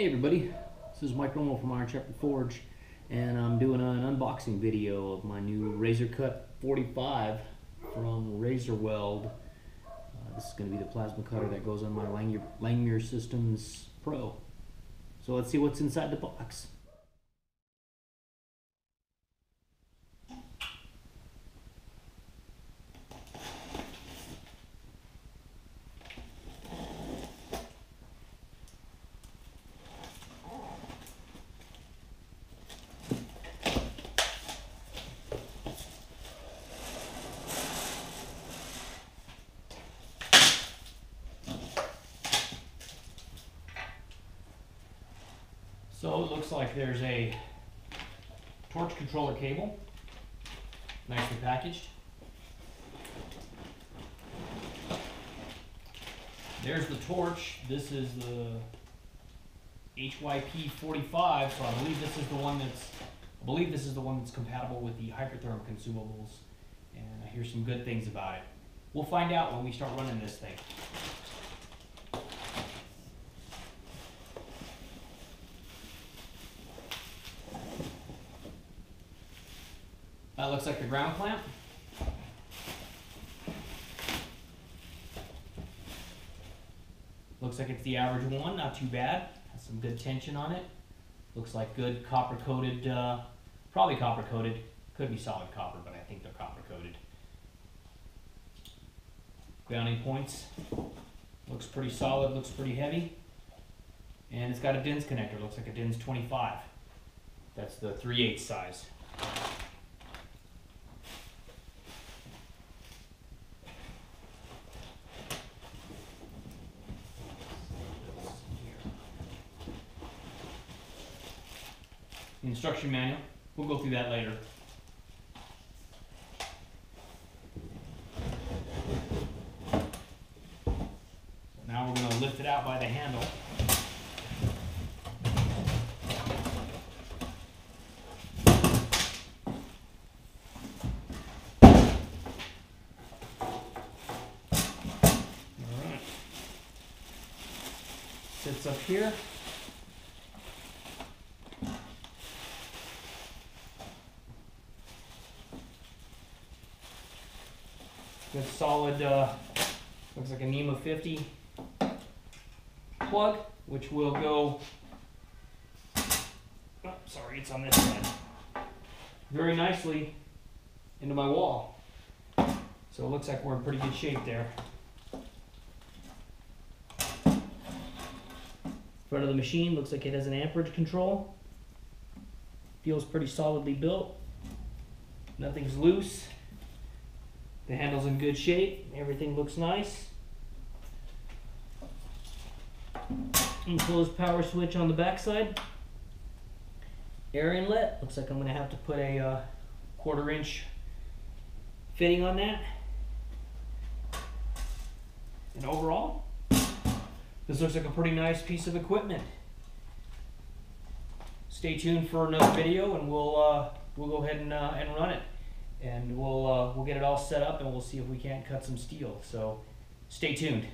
Hey everybody, this is Mike Romo from Iron Shepherd Forge and I'm doing an unboxing video of my new Razor Cut 45 from Razor Weld. Uh, this is going to be the plasma cutter that goes on my Langmuir, Langmuir Systems Pro. So let's see what's inside the box. So it looks like there's a torch controller cable, nicely packaged. There's the torch. This is the HYP 45, so I believe this is the one that's I believe this is the one that's compatible with the Hypertherm consumables, and I hear some good things about it. We'll find out when we start running this thing. That looks like the ground clamp. Looks like it's the average one, not too bad. Has some good tension on it. Looks like good copper coated, uh, probably copper coated. Could be solid copper, but I think they're copper coated. Grounding points. Looks pretty solid, looks pretty heavy. And it's got a Dinse connector, looks like a Dinse 25. That's the 3 8 size. The instruction manual. We'll go through that later. So now we're going to lift it out by the handle. All right. Sits up here. Good solid, uh, looks like a NEMA 50 plug, which will go, oh, sorry, it's on this side, very nicely into my wall. So it looks like we're in pretty good shape there. Front of the machine looks like it has an amperage control. Feels pretty solidly built. Nothing's loose. The handle's in good shape. Everything looks nice. Enclosed power switch on the backside. Air inlet. Looks like I'm going to have to put a uh, quarter inch fitting on that. And overall, this looks like a pretty nice piece of equipment. Stay tuned for another video and we'll, uh, we'll go ahead and, uh, and run it and we'll uh, we'll get it all set up and we'll see if we can't cut some steel. So stay tuned.